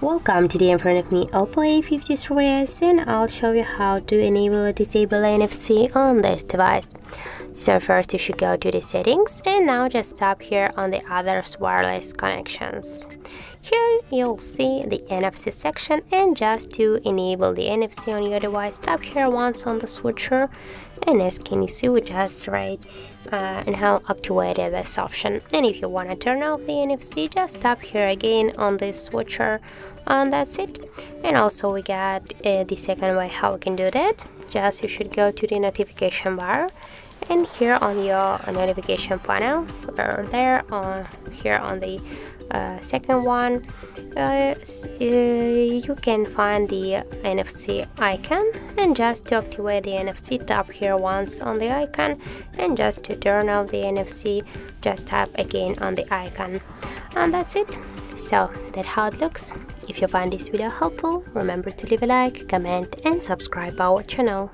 Welcome today in front of me Oppo A53s and I'll show you how to enable or disable NFC on this device. So first you should go to the settings and now just tap here on the others wireless connections. Here you'll see the NFC section and just to enable the NFC on your device tap here once on the switcher and as can you see we just right uh, and how activated this option. And if you want to turn off the NFC just tap here again on this switcher and that's it. And also we got uh, the second way how we can do that. Just you should go to the notification bar and here on your notification panel or there on here on the uh, second one uh, uh, you can find the NFC icon and just to activate the NFC tap here once on the icon and just to turn off the NFC just tap again on the icon. And that's it. So that's how it looks. If you find this video helpful remember to leave a like comment and subscribe our channel